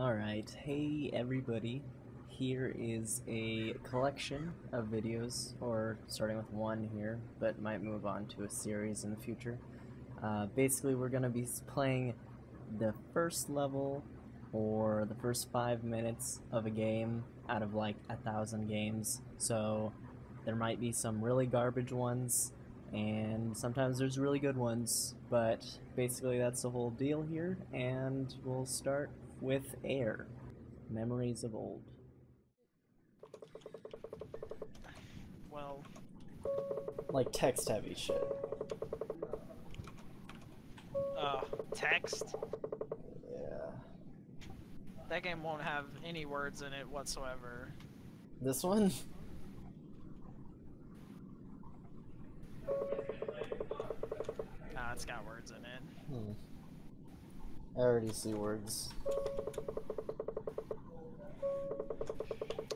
Alright, hey everybody. Here is a collection of videos, or starting with one here, but might move on to a series in the future. Uh, basically, we're going to be playing the first level or the first five minutes of a game out of like a thousand games. So there might be some really garbage ones, and sometimes there's really good ones, but basically that's the whole deal here, and we'll start with AER Memories of Old. Well, Like text heavy shit. uh, text. Yeah. That game won't have any words in it whatsoever. This one? Nah, it's got words in it. Hmm. I already see words.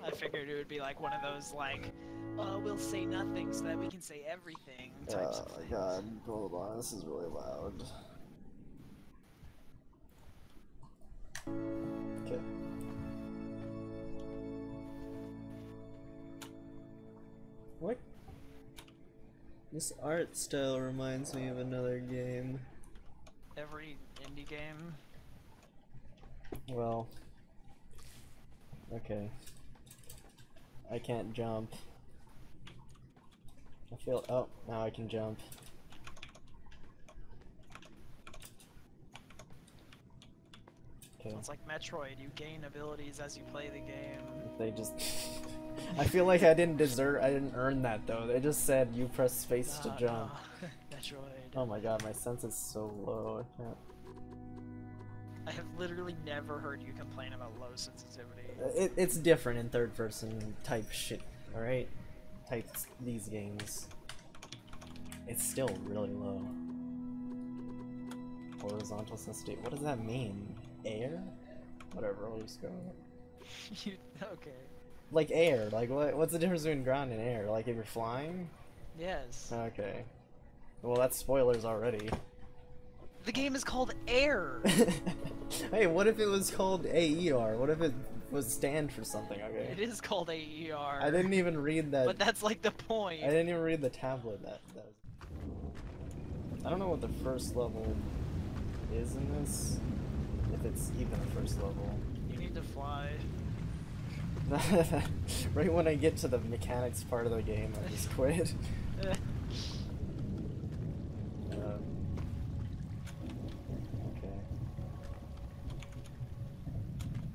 I figured it would be like one of those like, uh, we'll say nothing so that we can say everything types of Oh my things. god, hold on, this is really loud. Okay. What? This art style reminds me of another game. Every indie game. Well. Okay. I can't jump. I feel. Oh, now I can jump. Okay. It's like Metroid. You gain abilities as you play the game. They just. I feel like I didn't deserve. I didn't earn that though. They just said you press space to uh, jump. nah. Uh, Metroid. Oh my god, my sense is so low. I can't. I have literally never heard you complain about low sensitivity. Uh, it, it's different in third person type shit, alright? Type these games. It's still really low. Horizontal sensitivity. What does that mean? Air? Whatever, I'll just go. You- okay. Like air, like what, what's the difference between ground and air? Like if you're flying? Yes. Okay. Well, that's spoilers already. the game is called Air. hey, what if it was called AER? What if it was stand for something, okay? It is called AER. I didn't even read that. But that's like the point. I didn't even read the tablet that, that was... I don't know what the first level is in this. If it's even a first level. You need to fly. right when I get to the mechanics part of the game, I just quit. Eh, Um, okay.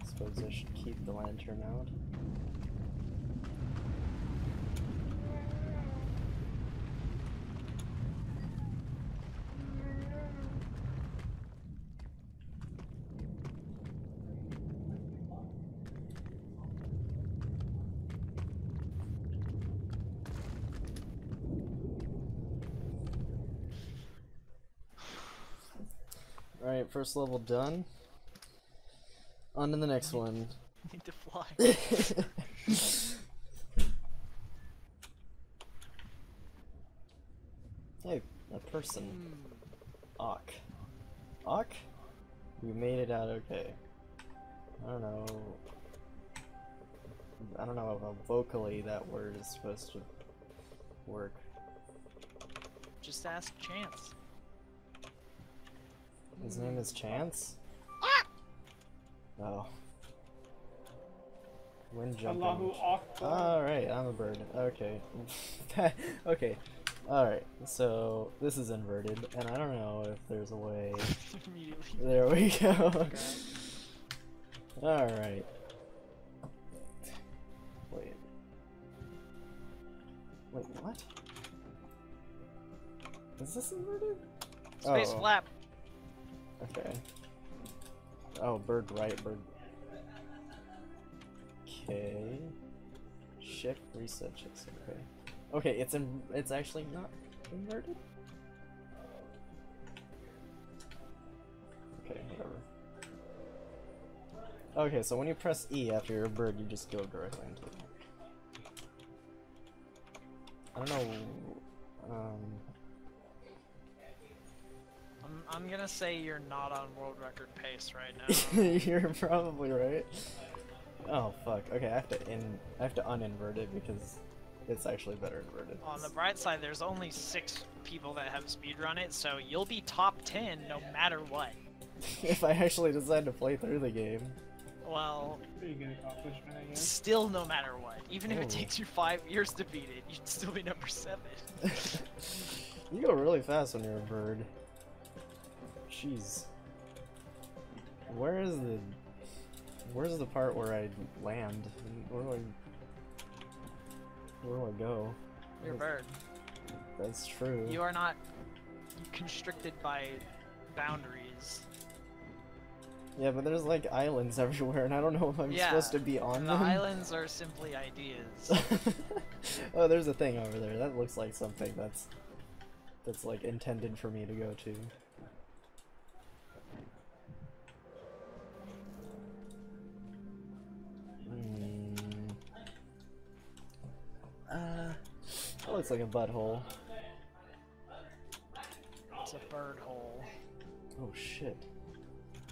Suppose I should keep the lantern out. Alright, first level done. On to the next one. To fly. hey, a person. Hmm. Auk. Auk? You made it out okay. I don't know. I don't know how vocally that word is supposed to work. Just ask Chance. His name is Chance? Oh. Wind jumping. Alright, I'm a bird. Okay. okay. Alright, so this is inverted, and I don't know if there's a way. There we go. Alright. Wait. Wait, what? Is this inverted? Space Oh, flap. Okay. Oh, bird right, bird. Okay. Shift reset checks. Okay. Okay, it's in. It's actually not inverted. Okay, whatever. Okay, so when you press E after you're a bird, you just go directly into it. I don't know. Um. I'm, I'm gonna say you're not on world record pace right now. You're probably right. Oh fuck. Okay, I have to in I have to uninvert it because it's actually better inverted. on the bright side, there's only six people that have speedrun it, so you'll be top 10 no matter what. if I actually decide to play through the game. Well, Pretty good accomplishment, I guess. still no matter what. Even if Oh. it takes you five years to beat it, you'd still be number seven. you go really fast when you're a bird. Jeez. Where is the Where's the part where I land? Where do I Where do I go? You're a bird. That's true. You are not constricted by boundaries. Yeah, but there's like islands everywhere, and I don't know if I'm Yeah, supposed to be on The them. islands are simply ideas. oh, there's a thing over there. That looks like something that's that's like intended for me to go to. Looks like a butthole. it's a bird hole. Oh shit.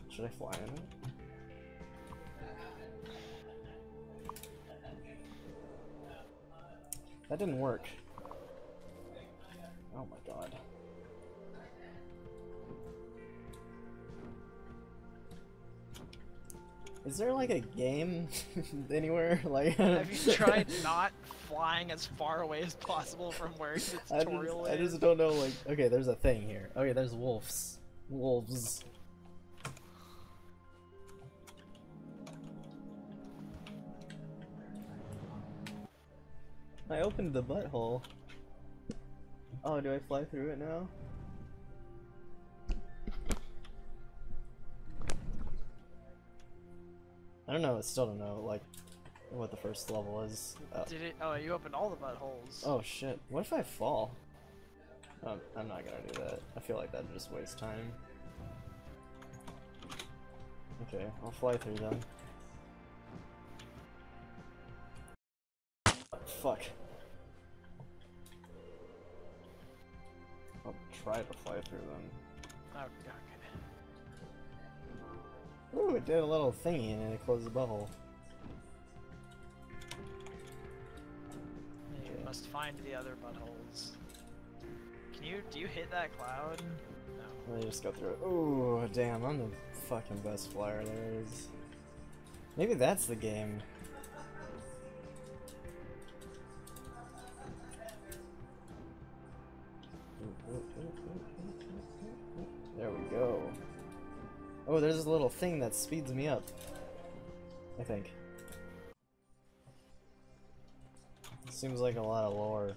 Should I fly in it? That didn't work. Oh my god. Is there like a game anywhere? Like Have you tried not flying as far away as possible from where the I just, tutorial I just don't know like okay, there's a thing here. Okay, there's wolves. Wolves. I opened the butthole. Oh, do I fly through it now? I don't know, I still don't know, like, what the first level is. Uh, Did it? Oh, you opened all the buttholes. Oh shit, what if I fall? Um, I'm not gonna do that. I feel like that'd just waste time. Okay, I'll fly through them. Fuck. I'll try to fly through them. Oh, okay. Ooh, it did a little thingy and it closed the butthole. Must find the other buttholes. Can you? Do you hit that cloud? No. Let me just go through it. Ooh, damn, I'm the fucking best flyer there is. Maybe that's the game. There we go. Oh, there's this little thing that speeds me up. I think. Seems like a lot of lore.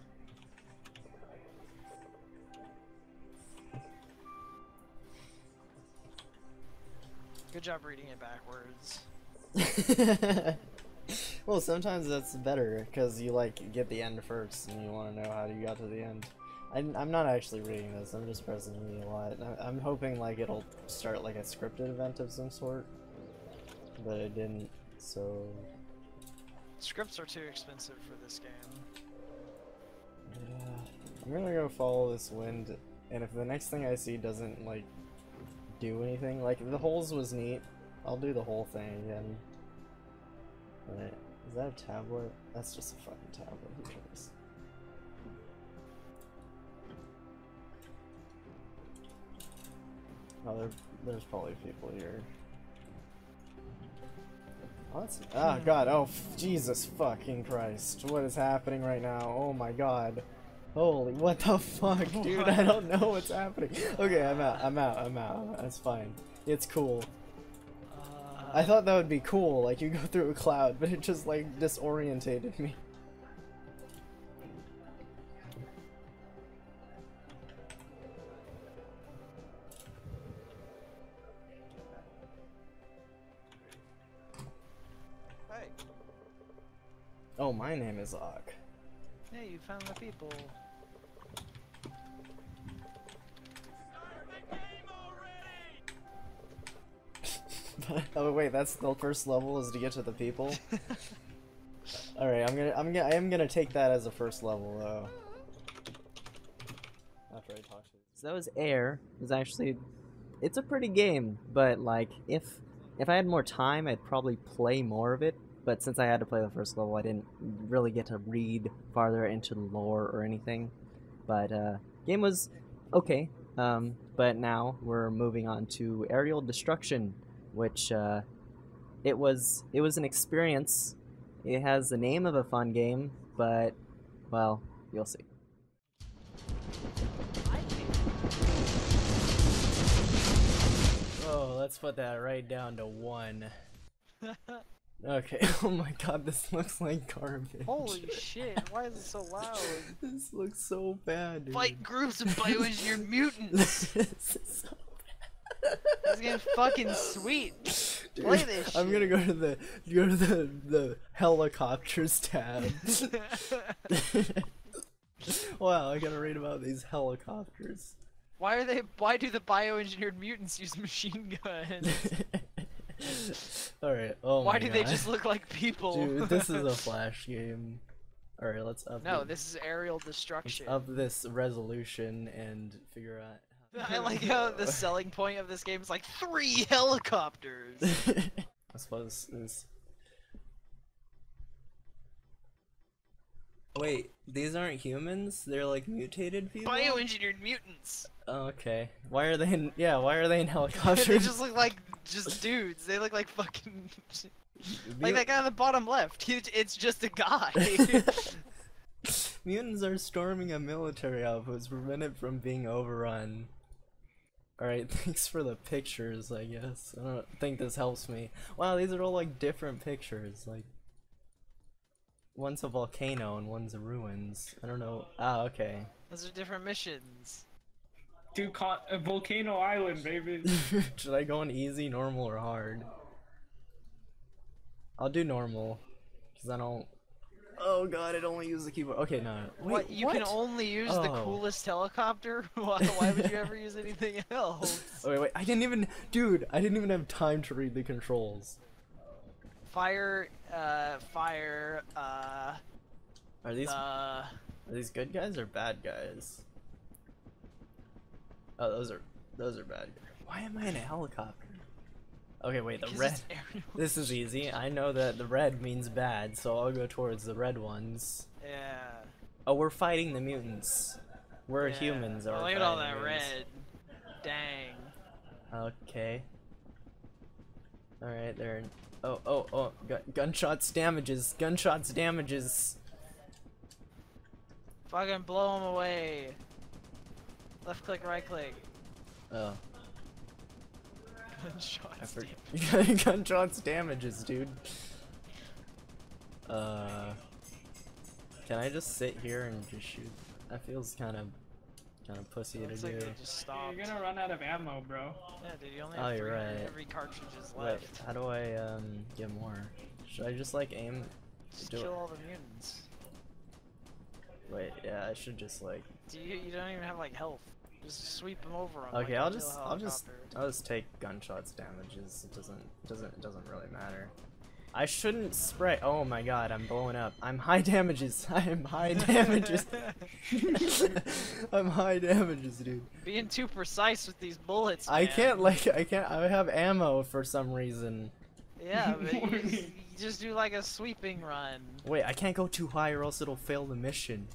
Good job reading it backwards. well, sometimes that's better because you like get the end first and you want to know how you got to the end. I'm, I'm not actually reading this. I'm just pressing E a lot. I'm hoping like it'll start like a scripted event of some sort, but it didn't. So Scripts are too expensive for this game. I'm gonna go follow this wind, and if the next thing I see doesn't like do anything, like the holes was neat, I'll do the whole thing again. Alright, is that a tablet? That's just a fucking tablet. Who cares? Oh, there, there's probably people here. Oh, that's, ah, God, oh, f- Jesus fucking Christ. What is happening right now? Oh my god. Holy, what the fuck, dude? I don't know what's happening. Okay, I'm out, I'm out, I'm out. That's fine. It's cool. I thought that would be cool, like you go through a cloud, but it just like disorientated me. Oh, my name is Auk. hey, you found the people. oh wait, that's the first level is to get to the people. All right, I'm gonna, I'm gonna, I am gonna take that as a first level though. After I talk to. You. So that was AER. Is actually it's a pretty game, but like if if I had more time, I'd probably play more of it. But since I had to play the first level, I didn't really get to read farther into the lore or anything. But uh, game was okay. Um, but now we're moving on to aerial destruction, which uh, it was it was an experience. It has the name of a fun game, but well, you'll see. Oh, let's put that right down to one. Okay. Oh my god, this looks like garbage. Holy shit! Why is it so loud? This looks so bad. Dude. Fight groups of bioengineered mutants. this is so bad. This game's fucking sweet. Dude, Play this I'm gonna go to the go to the the helicopters tab. wow, I gotta read about these helicopters. Why are they? Why do the bioengineered mutants use machine guns? All right. Oh Why do they just look like people? Dude, this is a flash game. All right, let's up. no, the- this is aerial let's destruction. up this resolution and figure out. I like how the selling point of this game is like three helicopters. I suppose is. Wait, these aren't humans? They're like mutated people. Bioengineered mutants. Oh, okay. Why are they in? Yeah, why are they in helicopters? they just look like just dudes. They look like fucking like that guy on the bottom left. He, it's just a guy. Mutants are storming a military outpost to prevent it from being overrun. Alright, thanks for the pictures, I guess. I don't think this helps me. Wow, these are all like different pictures. Like, one's a volcano and one's a ruins. I don't know. Ah, okay. Those are different missions. Dude, caught a volcano island, baby. Should I go on easy, normal, or hard? I'll do normal. Because I don't. Oh god, I don't want to use the keyboard. Okay, no. Wait, what? You can only use the Oh. coolest helicopter? why, why would you ever use anything else? Oh, wait, wait, I didn't even. Dude, I didn't even have time to read the controls. Fire, uh, fire, uh, Are these uh, are these good guys or bad guys? Oh, those are those are bad. guys. Why am I in a helicopter? Okay, wait, the red. This is easy. I know that the red means bad, so I'll go towards the red ones. Yeah. Oh, we're fighting the mutants. We're yeah. humans. Are look at all that mutants. red. Dang. Okay. Alright, there. Oh, oh, oh. Gun gunshots damages. Gunshots damages. Fucking blow him away. Left click, right click. Oh. I Gunshots. forgot. gunshots damages, dude. Uh. Can I just sit here and just shoot? That feels kind of, kind of pussy to Looks do. like they just stopped. You're gonna run out of ammo, bro. Yeah, dude, you only Oh, have you're right. every cartridges Wait, left. how do I um get more? Should I just like aim? Just do it. kill all the mutants. Wait, yeah, I should just like. Do you, you don't even have like health. Just sweep them over 'em Okay, like a I'll just, I'll just. I'll just take gunshots damages. It doesn't, doesn't, it doesn't really matter. I shouldn't spray. Oh my god, I'm blowing up. I'm high damages. I'm high damages. I'm high damages, dude. Being too precise with these bullets. I can't like, I can't. I have ammo for some reason. Yeah, but you, just, you just do like a sweeping run. Wait, I can't go too high or else it'll fail the mission.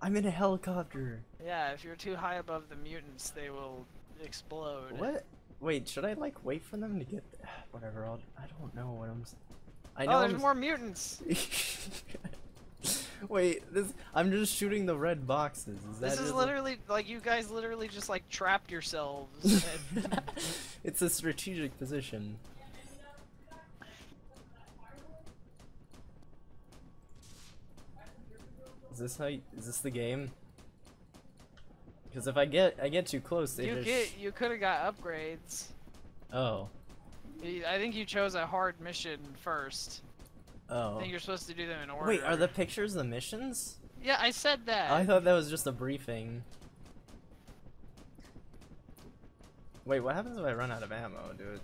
I'm in a helicopter. Yeah, if you're too high above the mutants, they will explode. What? Wait, should I like wait for them to get? Whatever. I'll, I don't know what I'm. I oh, know Oh, there's I'm more mutants. Wait, this I'm just shooting the red boxes. Is that This is literally like you guys literally just like trapped yourselves. and- it's a strategic position. Is this how? You, is this the game? Because if I get I get too close, they you just. get you could have got upgrades. Oh. I think you chose a hard mission first. Oh. I Oh. think you're supposed to do them in order. Wait, are the pictures the missions? Yeah, I said that. I thought that was just a briefing. Wait, what happens if I run out of ammo, dude?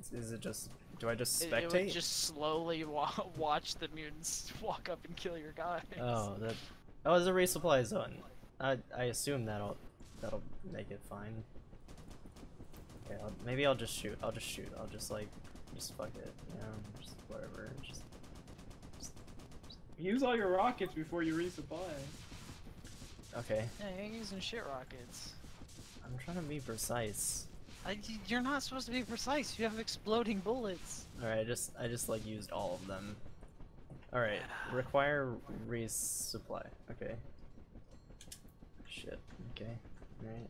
Is, is it just? Do I just It- spectate? It, would just slowly wa- watch the mutants walk up and kill your guys. Oh, that. Oh, it's a resupply zone. I I assume that'll that'll make it fine. Okay, I'll, maybe I'll just shoot. I'll just shoot. I'll just like, just fuck it. You know, just whatever. Just. Use all your rockets before you resupply. Okay. Yeah, you ain't using shit rockets. I'm trying to be precise. I, you're not supposed to be precise. You have exploding bullets. All right, I just I just like used all of them. All right, require resupply. Okay. Shit. Okay. All right.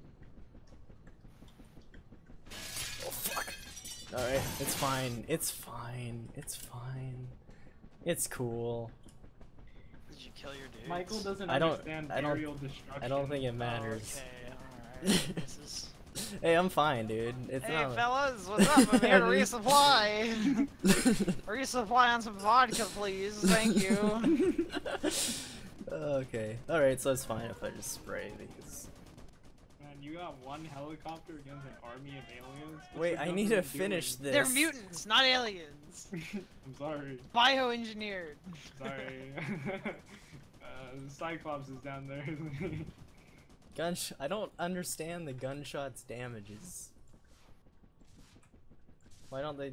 Oh fuck. All right, it's fine. It's fine. It's fine. It's cool. Did you kill your dudes? Michael doesn't I don't- understand I don't- aerial destruction. I don't think it Oh, matters. okay, alright. this is... hey, I'm fine, dude. It's Hey not. fellas, what's up? I'm here to resupply. resupply on some vodka, please. Thank you. Okay. All right, so it's fine if I just spray these. Man, you got one helicopter against an army of aliens. What's Wait, I need to finish doing? this. They're mutants, not aliens. I'm sorry. Bioengineered. Sorry. uh, Cyclops is down there. isn't? Gunsh I don't understand the gunshots damages. Why don't they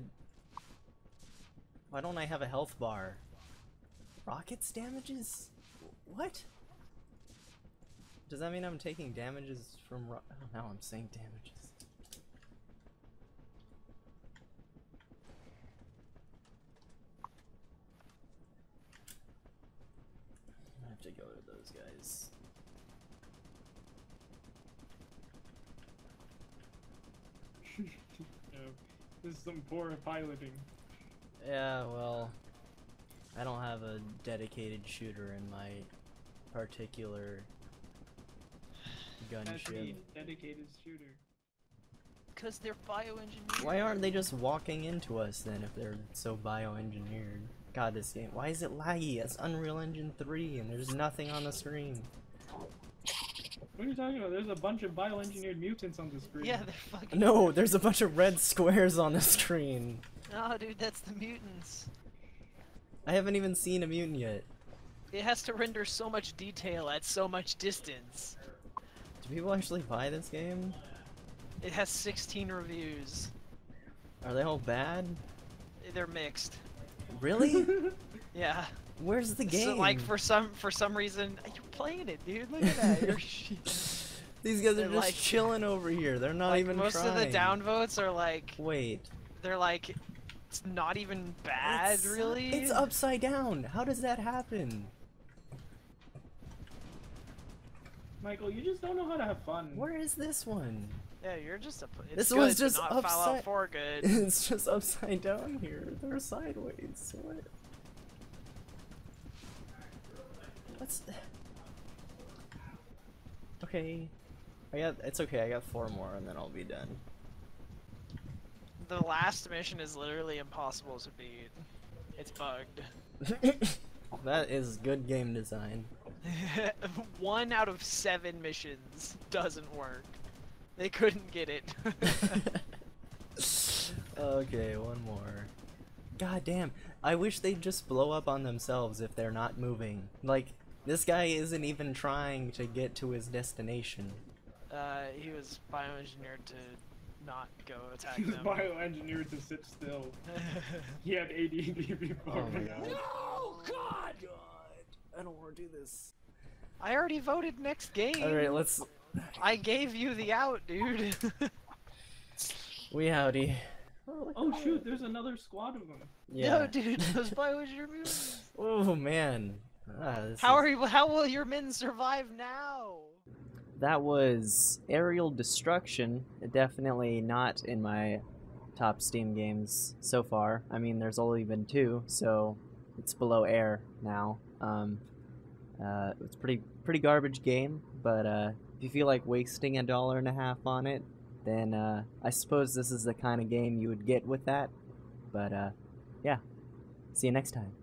Why don't I have a health bar? Rockets damages? What? Does that mean I'm taking damages from ro oh, now I'm saying damages. I have to go to those guys. Yeah, this is some poor piloting. Yeah, well, I don't have a dedicated shooter in my particular gunship. dedicated shooter. Because they're bioengineered. Why aren't they just walking into us then if they're so bioengineered? God, this game. Why is it laggy? It's Unreal Engine 3 and there's nothing on the screen. What are you talking about? There's a bunch of bioengineered mutants on the screen. Yeah, they're fucking. No, there's a bunch of red squares on the screen. No, dude, that's the mutants. I haven't even seen a mutant yet. It has to render so much detail at so much distance. Do people actually buy this game? It has 16 reviews. Are they all bad? They're mixed. Really? Yeah. Where's the game? So, like for some for some reason, Are you're playing it, dude. Look at that. These guys are They're just like- chilling over here. They're not like even most trying. of the downvotes are like Wait. they're like it's not even bad, It's- really. It's upside down. How does that happen? Michael, you just don't know how to have fun. Where is this one? Yeah, you're just a. It's This good, one's just not Fallout upside- 4 good. It's just upside down here. They're sideways. What? What's? Okay. I got. It's okay. I got four more, and then I'll be done. the last mission is literally impossible to beat. It's bugged. that is good game design. One out of seven missions doesn't work. They couldn't get it. okay, one more. God damn. I wish they'd just blow up on themselves if they're not moving. Like, this guy isn't even trying to get to his destination. uh, he was bioengineered to not go attack He was them. bioengineered to sit still. He had ADD before. Oh my god. No, God! God! I don't want to do this. I already voted next game. Alright, let's. I gave you the out, dude. We howdy. Oh shoot, there's another squad of them. Yeah. No, dude, those bioengineered mutants. Oh man. Ah, How is- are you? How will your men survive now? That was Aerial Destruction. Definitely not in my top Steam games so far. I mean, there's only been two, so it's below AER now. Um, uh, it's pretty pretty garbage game, but uh, if you feel like wasting a dollar and a half on it, then uh, I suppose this is the kind of game you would get with that. But uh, yeah, see you next time.